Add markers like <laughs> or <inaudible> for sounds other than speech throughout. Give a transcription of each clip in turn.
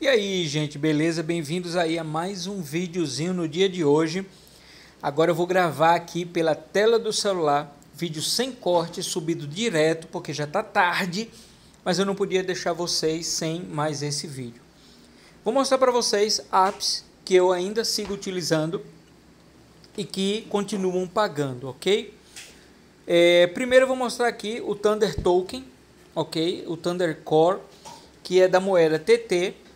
E aí, gente, beleza? Bem-vindos aí a mais um videozinho no dia de hoje. Agora eu vou gravar aqui pela tela do celular, vídeo sem corte, subido direto, porque já tá tarde, mas eu não podia deixar vocês sem mais esse vídeo. Vou mostrar para vocês apps que eu ainda sigo utilizando e que continuam pagando, ok? É, primeiro eu vou mostrar aqui o Thunder Token, ok? O Thunder Core, que é da moeda TT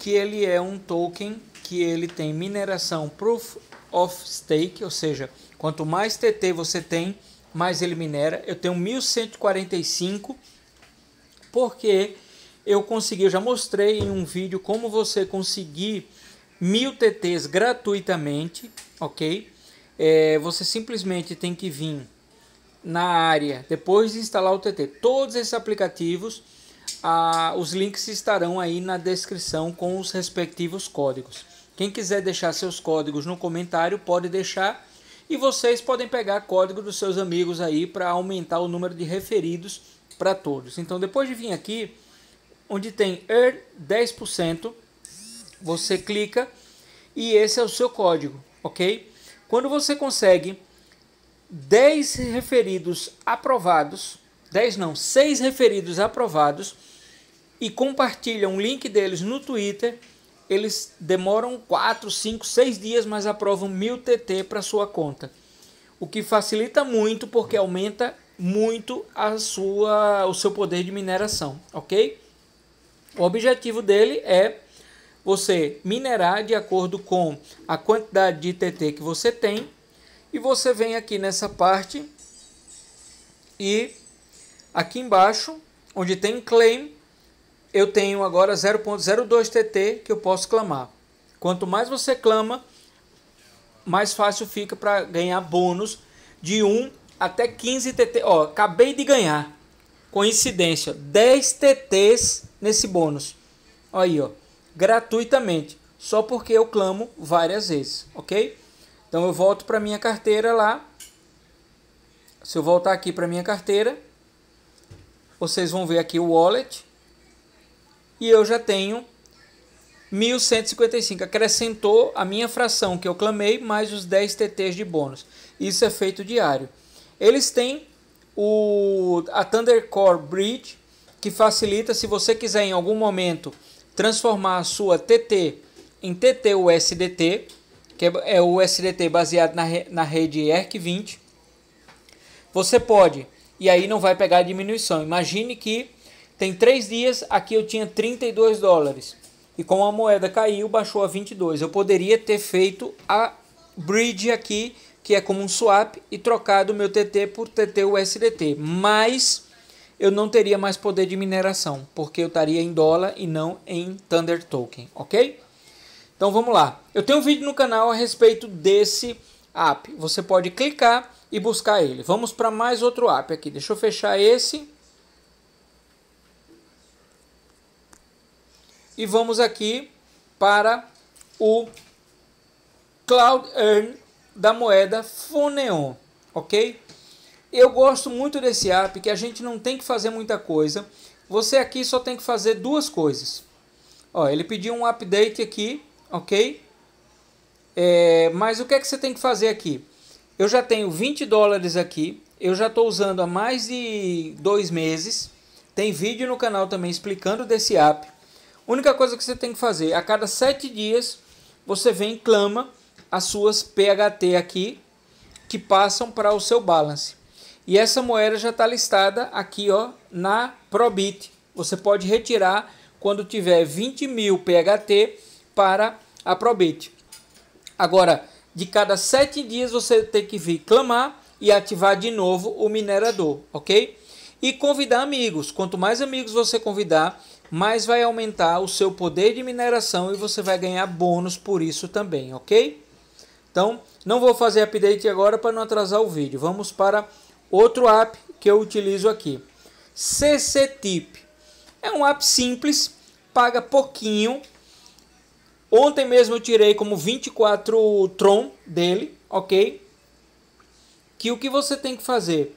que ele é um token que ele tem mineração Proof of Stake, ou seja, quanto mais TT você tem, mais ele minera. Eu tenho 1145 porque eu consegui, eu já mostrei em um vídeo como você conseguir mil TTs gratuitamente, ok? É, você simplesmente tem que vir na área, depois de instalar o TT, todos esses aplicativos ah, os links estarão aí na descrição com os respectivos códigos. Quem quiser deixar seus códigos no comentário pode deixar e vocês podem pegar código dos seus amigos aí para aumentar o número de referidos para todos. Então depois de vir aqui, onde tem Earn 10%, você clica e esse é o seu código, ok? Quando você consegue 10 referidos aprovados, 10 não, 6 referidos aprovados e compartilham o link deles no Twitter, eles demoram 4, 5, 6 dias, mas aprovam 1000 TT para sua conta. O que facilita muito porque aumenta muito a sua, o seu poder de mineração, ok? O objetivo dele é você minerar de acordo com a quantidade de TT que você tem e você vem aqui nessa parte e Aqui embaixo, onde tem claim, eu tenho agora 0.02 TT que eu posso clamar. Quanto mais você clama, mais fácil fica para ganhar bônus de 1 até 15 TT. Ó, acabei de ganhar. Coincidência, 10 TTs nesse bônus. Aí, ó, gratuitamente, só porque eu clamo várias vezes, OK? Então eu volto para minha carteira lá. Se eu voltar aqui para minha carteira, vocês vão ver aqui o wallet e eu já tenho 1155 acrescentou a minha fração que eu clamei mais os 10 TTs de bônus. Isso é feito diário. Eles têm o a Thunder Core Bridge que facilita se você quiser em algum momento transformar a sua TT em TT USDT que é o USDT baseado na, na rede ERC20 você pode e aí não vai pegar diminuição. Imagine que tem três dias, aqui eu tinha 32 dólares e com a moeda caiu, baixou a 22. Eu poderia ter feito a bridge aqui, que é como um swap, e trocado o meu TT por TT USDT, mas eu não teria mais poder de mineração, porque eu estaria em dólar e não em Thunder Token, ok? Então vamos lá. Eu tenho um vídeo no canal a respeito desse app. Você pode clicar e buscar ele. Vamos para mais outro app aqui. Deixa eu fechar esse. E vamos aqui para o Cloud Earn da moeda Foneon, ok? Eu gosto muito desse app que a gente não tem que fazer muita coisa. Você aqui só tem que fazer duas coisas. Ó, ele pediu um update aqui, ok? É, mas o que é que você tem que fazer aqui? Eu já tenho 20 dólares aqui, eu já estou usando há mais de dois meses. Tem vídeo no canal também explicando desse app. Única coisa que você tem que fazer, a cada sete dias, você vem e clama as suas PHT aqui, que passam para o seu balance. E essa moeda já está listada aqui ó, na Probit. Você pode retirar quando tiver 20 mil PHT para a Probit. Agora, de cada sete dias você tem que vir clamar e ativar de novo o minerador, ok? E convidar amigos. Quanto mais amigos você convidar, mais vai aumentar o seu poder de mineração e você vai ganhar bônus por isso também, ok? Então, não vou fazer update agora para não atrasar o vídeo. Vamos para outro app que eu utilizo aqui. CC Tip. É um app simples, paga pouquinho, Ontem mesmo eu tirei como 24 Tron dele, ok? Que o que você tem que fazer?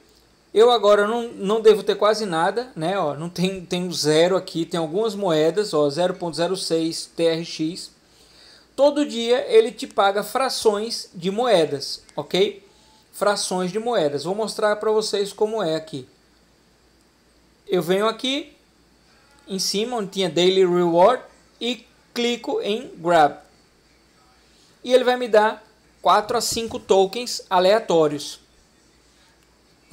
Eu agora não, não devo ter quase nada, né? Ó, não tem, tem zero aqui, tem algumas moedas, ó, 0.06 TRX. Todo dia ele te paga frações de moedas, ok? Frações de moedas. Vou mostrar para vocês como é aqui. Eu venho aqui em cima onde tinha Daily Reward e clico em Grab. E ele vai me dar 4 a 5 tokens aleatórios.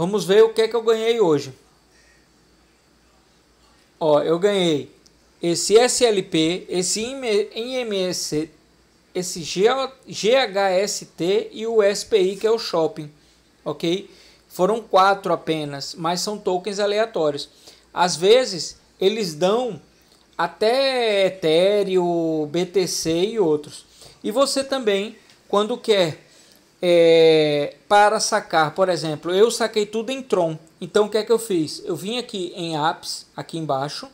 Vamos ver o que é que eu ganhei hoje. Ó, eu ganhei esse SLP, esse IMSC, esse GHST e o SPI que é o shopping, ok? Foram quatro apenas, mas são tokens aleatórios. Às vezes eles dão até Ethereum, BTC e outros. E você também, quando quer é, para sacar, por exemplo, eu saquei tudo em Tron. Então o que é que eu fiz? Eu vim aqui em Apps, aqui embaixo,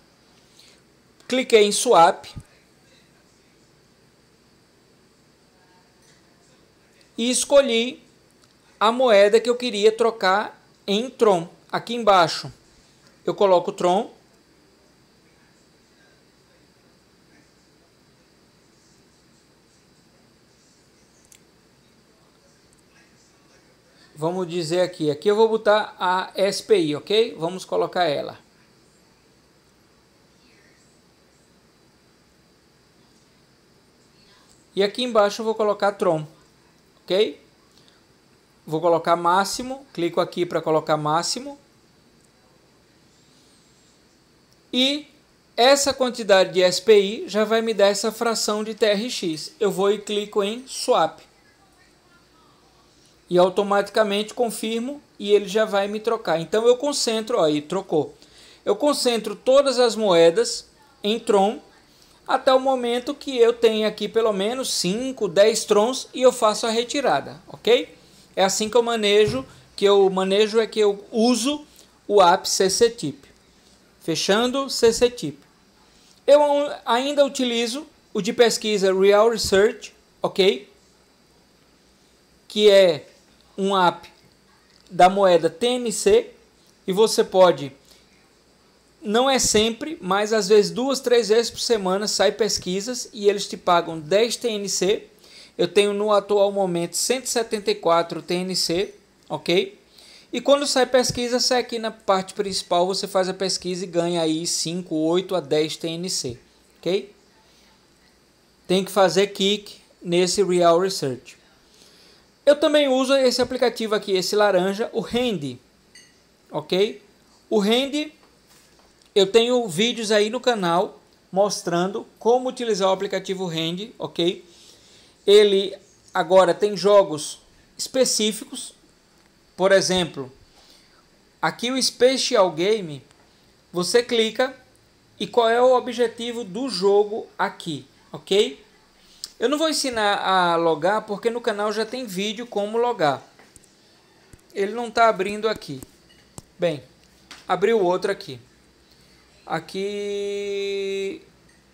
cliquei em Swap e escolhi a moeda que eu queria trocar em Tron. Aqui embaixo eu coloco Tron vamos dizer aqui, aqui eu vou botar a SPI, ok? Vamos colocar ela. E aqui embaixo eu vou colocar Tron, ok? Vou colocar máximo, clico aqui para colocar máximo. E essa quantidade de SPI já vai me dar essa fração de TRX. Eu vou e clico em Swap e automaticamente confirmo e ele já vai me trocar. Então eu concentro, aí trocou. Eu concentro todas as moedas em Tron até o momento que eu tenho aqui pelo menos 5, 10 Trons e eu faço a retirada, ok? É assim que eu manejo, que eu manejo é que eu uso o app CCTip. Fechando CCTip. Eu ainda utilizo o de pesquisa Real Research, ok? Que é um app da moeda TNC e você pode, não é sempre, mas às vezes duas, três vezes por semana sai pesquisas e eles te pagam 10 TNC. Eu tenho no atual momento 174 TNC, ok? E quando sai pesquisa, sai aqui na parte principal, você faz a pesquisa e ganha aí 5, 8 a 10 TNC, ok? Tem que fazer kick nesse Real Research. Eu também uso esse aplicativo aqui, esse laranja, o Handy, ok? O Handy, eu tenho vídeos aí no canal mostrando como utilizar o aplicativo Handy, ok? Ele agora tem jogos específicos, por exemplo, aqui o Special Game, você clica e qual é o objetivo do jogo aqui, ok? Eu não vou ensinar a logar porque no canal já tem vídeo como logar. Ele não está abrindo aqui. Bem, abriu outro aqui. Aqui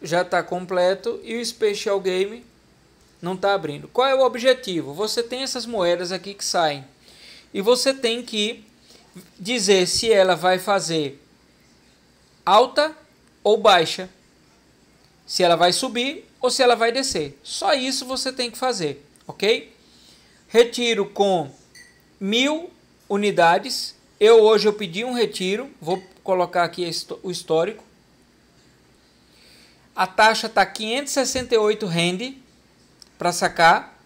já está completo e o Special Game não está abrindo. Qual é o objetivo? Você tem essas moedas aqui que saem e você tem que dizer se ela vai fazer alta ou baixa, se ela vai subir ou se ela vai descer. Só isso você tem que fazer, ok? Retiro com mil unidades. Eu hoje eu pedi um retiro, vou colocar aqui o histórico. A taxa está 568 rand para sacar.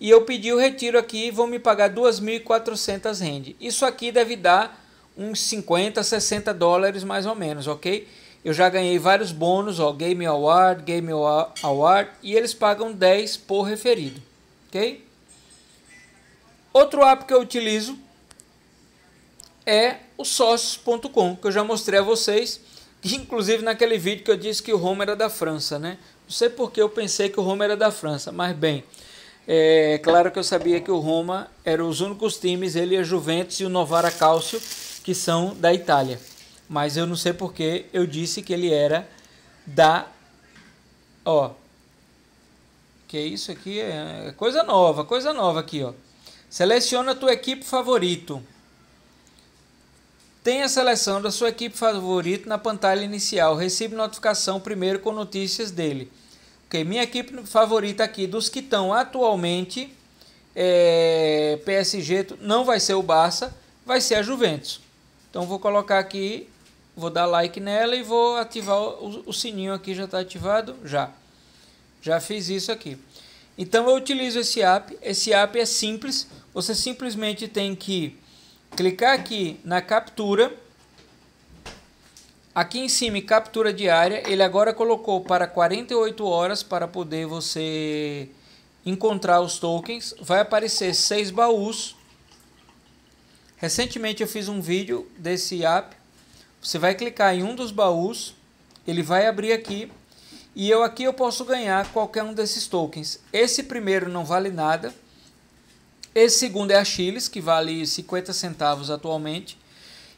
E eu pedi o retiro aqui, vão me pagar 2.400 rand. Isso aqui deve dar uns 50, 60 dólares mais ou menos, ok? Eu já ganhei vários bônus, ó, Game Award, Game Award, e eles pagam 10 por referido, ok? Outro app que eu utilizo é o sócios.com, que eu já mostrei a vocês, inclusive naquele vídeo que eu disse que o Roma era da França, né? Não sei porque eu pensei que o Roma era da França, mas bem, é claro que eu sabia que o Roma era os únicos times, ele e a Juventus e o Novara Calcio, que são da Itália mas eu não sei porque eu disse que ele era da ó que isso aqui é coisa nova, coisa nova aqui, ó. Seleciona a tua equipe favorito. Tem a seleção da sua equipe favorita na pantalla inicial. Recebe notificação primeiro com notícias dele. Ok, minha equipe favorita aqui dos que estão atualmente é, PSG não vai ser o Barça, vai ser a Juventus. Então vou colocar aqui, vou dar like nela e vou ativar o, o sininho aqui já está ativado já. Já fiz isso aqui. Então eu utilizo esse app. Esse app é simples. Você simplesmente tem que clicar aqui na captura. Aqui em cima, captura diária. Ele agora colocou para 48 horas para poder você encontrar os tokens. Vai aparecer seis baús. Recentemente eu fiz um vídeo desse app. Você vai clicar em um dos baús. Ele vai abrir aqui. E eu aqui eu posso ganhar qualquer um desses tokens. Esse primeiro não vale nada esse segundo é a Chiles, que vale 50 centavos atualmente.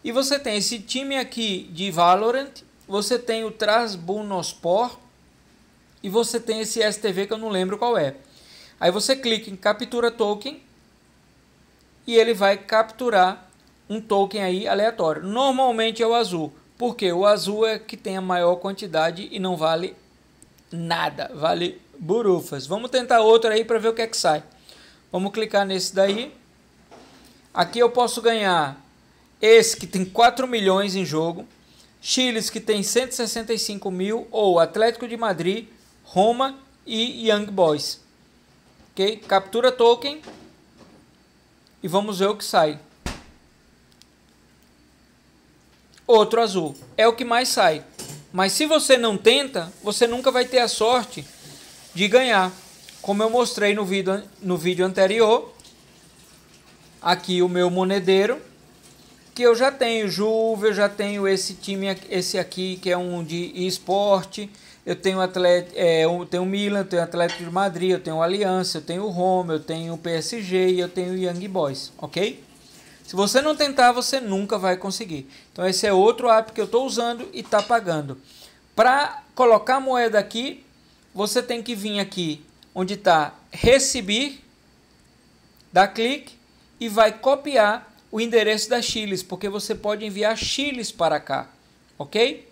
E você tem esse time aqui de Valorant, você tem o Trasbunospor e você tem esse STV que eu não lembro qual é. Aí você clica em captura token e ele vai capturar um token aí aleatório. Normalmente é o azul, porque o azul é que tem a maior quantidade e não vale nada, vale burufas. Vamos tentar outro aí para ver o que é que sai. Vamos clicar nesse daí. Aqui eu posso ganhar esse que tem 4 milhões em jogo. Chiles que tem 165 mil. Ou Atlético de Madrid, Roma e Young Boys. Ok? Captura token. E vamos ver o que sai. Outro azul. É o que mais sai. Mas se você não tenta, você nunca vai ter a sorte de ganhar. Como eu mostrei no vídeo, no vídeo anterior, aqui o meu monedeiro, que eu já tenho Juve, eu já tenho esse time, esse aqui que é um de esporte, eu tenho é, eu tenho Milan, eu tenho Atlético de Madrid, eu tenho Aliança, eu tenho Roma, eu tenho PSG e eu tenho Young Boys, ok? Se você não tentar, você nunca vai conseguir. Então esse é outro app que eu estou usando e está pagando. Para colocar a moeda aqui, você tem que vir aqui onde está receber, dá clique e vai copiar o endereço da Chiles, porque você pode enviar Chiles para cá, ok?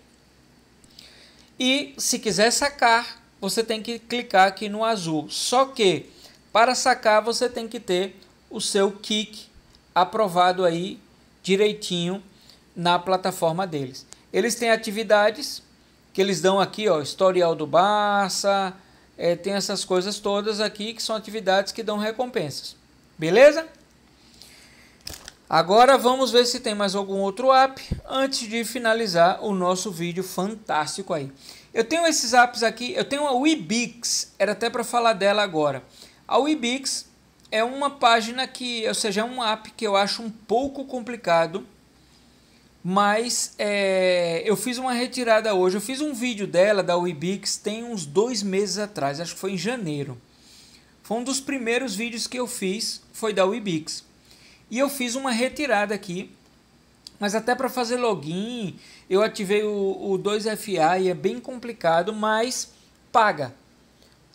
E se quiser sacar, você tem que clicar aqui no azul. Só que para sacar você tem que ter o seu kick aprovado aí direitinho na plataforma deles. Eles têm atividades que eles dão aqui, ó, historial do Barça, é, tem essas coisas todas aqui que são atividades que dão recompensas. Beleza? Agora vamos ver se tem mais algum outro app antes de finalizar o nosso vídeo fantástico aí. Eu tenho esses apps aqui, eu tenho a Webix, era até para falar dela agora. A Webix é uma página que, ou seja, é um app que eu acho um pouco complicado mas é, eu fiz uma retirada hoje. Eu fiz um vídeo dela, da Webix, tem uns dois meses atrás, acho que foi em janeiro. Foi um dos primeiros vídeos que eu fiz, foi da Webix. E eu fiz uma retirada aqui, mas até para fazer login, eu ativei o, o 2FA e é bem complicado, mas paga.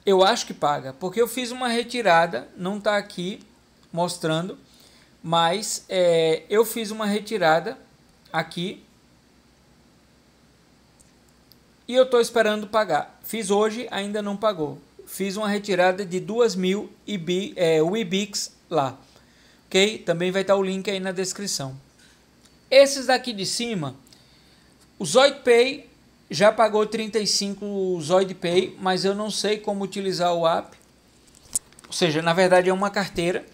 Eu acho que paga, porque eu fiz uma retirada, não está aqui mostrando, mas é, eu fiz uma retirada aqui e eu estou esperando pagar. Fiz hoje, ainda não pagou. Fiz uma retirada de 2 mil é, Webix lá. Ok? Também vai estar o link aí na descrição. Esses daqui de cima, o ZoidPay já pagou 35 ZoidPay, mas eu não sei como utilizar o app. Ou seja, na verdade é uma carteira.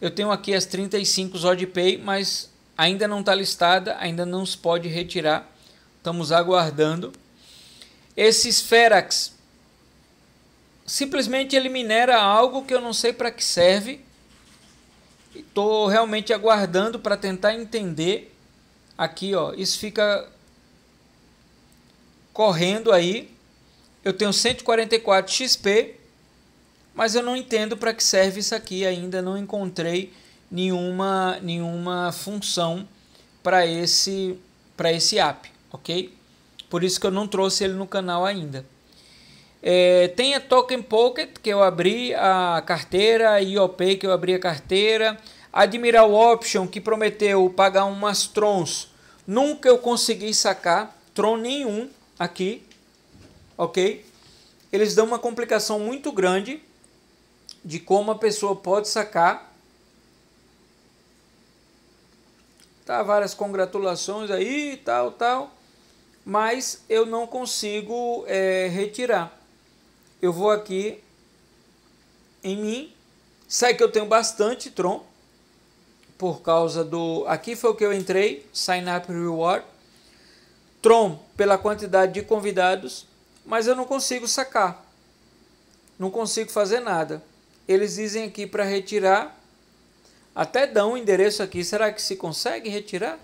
Eu tenho aqui as 35 ZoidPay, mas ainda não está listada, ainda não se pode retirar. Estamos aguardando. Esse Sferax simplesmente ele minera algo que eu não sei para que serve. Estou realmente aguardando para tentar entender. Aqui, ó, isso fica correndo aí. Eu tenho 144 XP, mas eu não entendo para que serve isso aqui. Ainda não encontrei nenhuma, nenhuma função para esse, esse app, ok? Por isso que eu não trouxe ele no canal ainda. É, tem a Token Pocket, que eu abri a carteira, a IOP, que eu abri a carteira, Admiral Option, que prometeu pagar umas trons Nunca eu consegui sacar Tron nenhum aqui, ok? Eles dão uma complicação muito grande de como a pessoa pode sacar. Tá, várias congratulações aí, tal, tal. Mas eu não consigo é, retirar. Eu vou aqui em mim. Sai que eu tenho bastante Tron. Por causa do... Aqui foi o que eu entrei. Sign Up Reward. Tron pela quantidade de convidados. Mas eu não consigo sacar. Não consigo fazer nada. Eles dizem aqui para retirar. Até dão o endereço aqui. Será que se consegue retirar?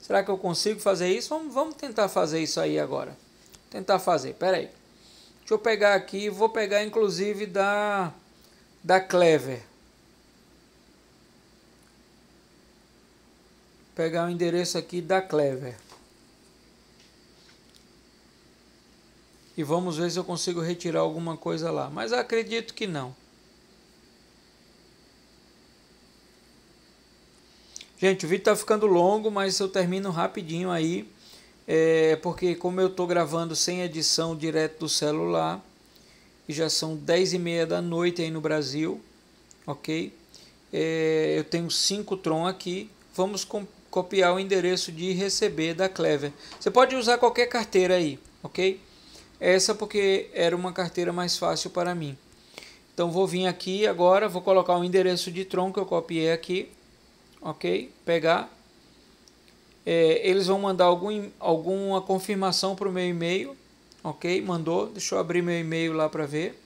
Será que eu consigo fazer isso? Vamos, vamos tentar fazer isso aí agora. Tentar fazer. Pera aí. Deixa eu pegar aqui. Vou pegar inclusive da da Clever. Pegar o endereço aqui da Clever. E vamos ver se eu consigo retirar alguma coisa lá. Mas acredito que não. Gente, o vídeo está ficando longo, mas eu termino rapidinho aí. É, porque como eu estou gravando sem edição direto do celular, e já são 10 e meia da noite aí no Brasil, ok? É, eu tenho 5 Tron aqui, vamos copiar o endereço de receber da Clever. Você pode usar qualquer carteira aí, ok? Essa porque era uma carteira mais fácil para mim. Então vou vir aqui agora, vou colocar o endereço de Tron que eu copiei aqui, ok? Pegar. É, eles vão mandar algum, alguma confirmação para o meu e-mail Ok, mandou. Deixa eu abrir meu e-mail lá para ver.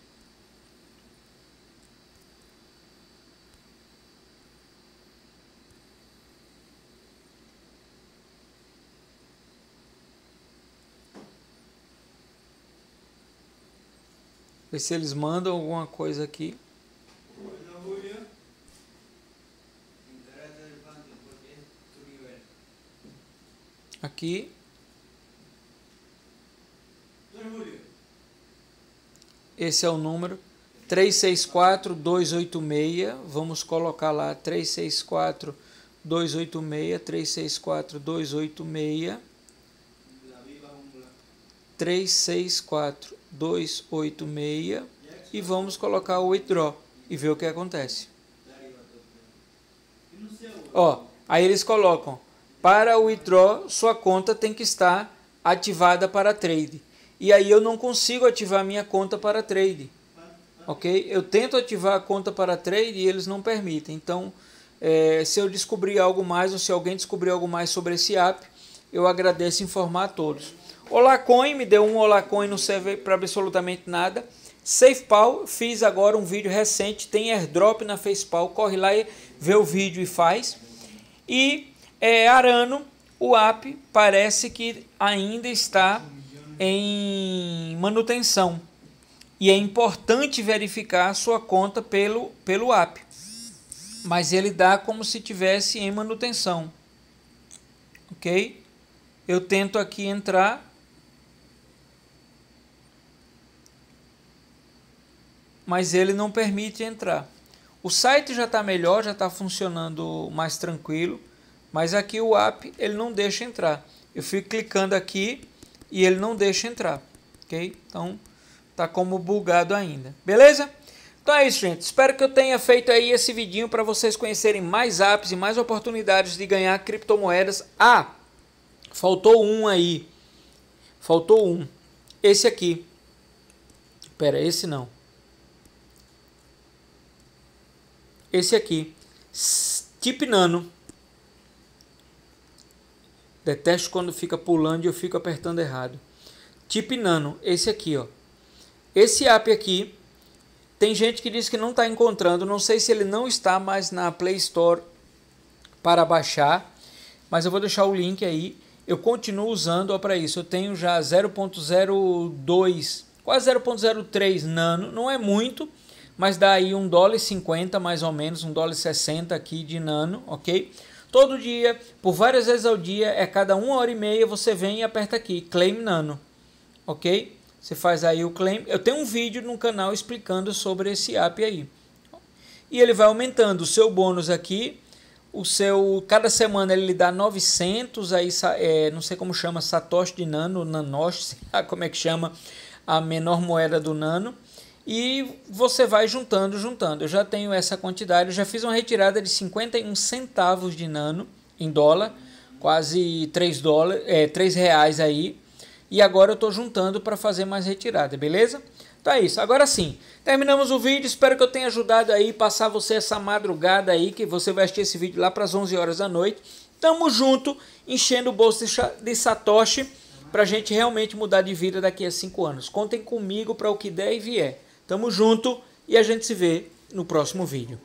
Ver se eles mandam alguma coisa aqui. Aqui. Esse é o número 364 286. Vamos colocar lá 364 286 364 286 364 286 e vamos colocar o withdraw e ver o que acontece. Ó, aí eles colocam para o withdraw sua conta tem que estar ativada para trade e aí eu não consigo ativar minha conta para trade. Ok? Eu tento ativar a conta para trade e eles não permitem. Então, é, se eu descobrir algo mais ou se alguém descobrir algo mais sobre esse app, eu agradeço informar a todos. Olacoin me deu um Olacoin, não serve para absolutamente nada. SafePal, fiz agora um vídeo recente, tem airdrop na FacePal, corre lá e vê o vídeo e faz. E é, Arano, o app parece que ainda está em manutenção. E é importante verificar a sua conta pelo, pelo app. Mas ele dá como se tivesse em manutenção. Ok? Eu tento aqui entrar. Mas ele não permite entrar. O site já está melhor, já está funcionando mais tranquilo. Mas aqui o app ele não deixa entrar. Eu fico clicando aqui e ele não deixa entrar, ok? Então tá como bugado ainda, beleza? Então é isso, gente. Espero que eu tenha feito aí esse vidinho para vocês conhecerem mais apps e mais oportunidades de ganhar criptomoedas. Ah, faltou um aí. Faltou um. Esse aqui. Pera, esse não. Esse aqui. Tip Nano. Detesto quando fica pulando e eu fico apertando errado. Tip Nano, esse aqui, ó. Esse app aqui, tem gente que diz que não está encontrando. Não sei se ele não está mais na Play Store para baixar, mas eu vou deixar o link aí. Eu continuo usando para isso. Eu tenho já 0.02, quase 0.03 nano. Não é muito, mas dá aí um dólar e 50 mais ou menos, um dólar e 60 aqui de nano, ok? Todo dia, por várias vezes ao dia, é cada uma hora e meia, você vem e aperta aqui, Claim Nano, ok? Você faz aí o claim. Eu tenho um vídeo no canal explicando sobre esse app aí. E ele vai aumentando o seu bônus aqui, o seu cada semana ele lhe dá 900 aí é, não sei como chama satoshi de nano nanos <laughs> como é que chama a menor moeda do nano e você vai juntando juntando eu já tenho essa quantidade eu já fiz uma retirada de 51 centavos de nano em dólar quase 3 dólares é 3 reais aí e agora eu estou juntando para fazer mais retirada beleza Tá isso. Agora sim, terminamos o vídeo. Espero que eu tenha ajudado aí passar você essa madrugada aí, que você vai assistir esse vídeo lá para as 11 horas da noite. Tamo junto, enchendo o bolso de Satoshi pra gente realmente mudar de vida daqui a 5 anos. Contem comigo para o que der e vier. Tamo junto e a gente se vê no próximo vídeo.